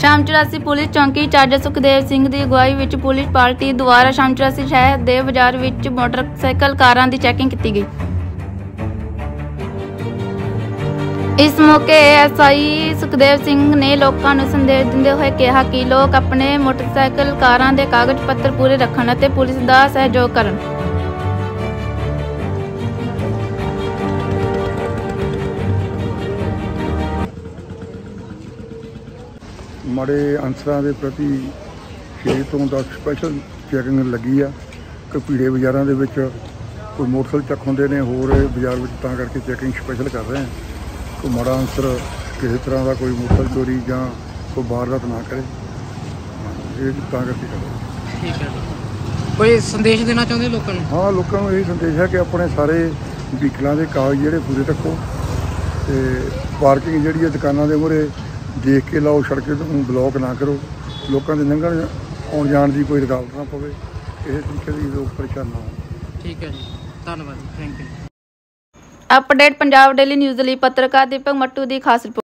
ਸ਼ਾਮ 84 ਪੁਲਿਸ ਚੌਂਕੀ ਇੰਚਾਰਜ ਸੁਖਦੇਵ ਸਿੰਘ ਦੀ ਅਗਵਾਈ ਵਿੱਚ ਪੁਲਿਸ ਪਾਰਟੀ ਦੁਆਰਾ ਸ਼ਾਮ 84 ਸ਼ਹਿਰ ਦੇ ਬਾਜ਼ਾਰ ਵਿੱਚ ਮੋਟਰਸਾਈਕਲ ਕਾਰਾਂ ਦੀ ਚੈਕਿੰਗ ਕੀਤੀ ਗਈ। ਇਸ ਮੌਕੇ ਐਸਆਈ ਸੁਖਦੇਵ ਸਿੰਘ ਨੇ ਲੋਕਾਂ ਨੂੰ ਸੰਦੇਸ਼ ਦਿੰਦੇ ਹੋਏ ਕਿਹਾ ਕਿ ਲੋਕ ਆਪਣੇ ਮੋਟਰਸਾਈਕਲ ਕਾਰਾਂ ਦੇ ਕਾਗਜ਼ ਪੱਤਰ ਪੂਰੇ ਰੱਖਣ ਅਤੇ ਪੁਲਿਸ ਦਾ ਸਹਿਯੋਗ ਕਰਨ। ਮਾੜੇ ਅਨਸਰਾਂ ਦੇ ਪ੍ਰਤੀ 6 ਤੋਂ 10 ਸਪੈਸ਼ਲ ਚੈਕਿੰਗ ਲੱਗੀ ਆ। ਕਿ ਭੀੜੇ ਬਾਜ਼ਾਰਾਂ ਦੇ ਵਿੱਚ ਕੋਈ ਮੋਟਰਸਾਈਕਲ ਚੱਕ ਹੁੰਦੇ ਨੇ ਹੋਰ ਬਾਜ਼ਾਰ ਵਿੱਚ ਤਾਂ ਕਰਕੇ ਚੈਕਿੰਗ ਸਪੈਸ਼ਲ ਕਰ ਰਹੇ ਆ। ਕੋਈ ਮਾੜਾ ਅਨਸਰ ਕਿਸੇ ਤਰ੍ਹਾਂ ਦਾ ਕੋਈ ਮੋਟਰਸਾਈਕਲ ਚੋਰੀ ਜਾਂ ਕੋਈ ਵਾਰਦਾਤ ਨਾ ਕਰੇ। ਇਹ ਤਾਂ ਕਰਕੇ ਕਰ। ਠੀਕ ਹੈ। ਕੋਈ ਸੰਦੇਸ਼ ਦੇਣਾ ਚਾਹੁੰਦੇ ਲੋਕਾਂ ਨੂੰ? ਹਾਂ ਲੋਕਾਂ ਨੂੰ ਇਹ ਸੰਦੇਸ਼ ਹੈ ਕਿ ਆਪਣੇ ਸਾਰੇ ਵਹੀਕਲਾਂ ਦੇ ਕਾਗਜ਼ ਜਿਹੜੇ ਪੂਰੇ ਰੱਖੋ ਤੇ ਪਾਰਕਿੰਗ ਜਿਹੜੀ ਹੈ ਦੁਕਾਨਾਂ ਦੇ ਮੂਹਰੇ ਦੇਖ ਕੇ ਲਾਓ ਸੜਕ ਨੂੰ ਬਲੌਕ ਨਾ ਕਰੋ। ਲੋਕਾਂ ਦੇ ਲੰਘਣ ਆਉਣ ਜਾਣ ਦੀ ਕੋਈ ਰੁਕਾਵਟ ਨਾ ਪਵੇ। ਇਸ ਤਰੀਕੇ ਦੀ ਲੋਕ ਪਰੇਸ਼ਾਨ ਨਾ ਹੋਣ। ਠੀਕ ਹੈ ਜੀ। ਧੰਨਵਾਦ thank you update Punjab daily news ਲਈ ਪੱਤਰਕਾਰ ਦੀਪਕ ਮੱਟੂ ਦੀ ਖਾਸ ਰਿਪੋਰਟ।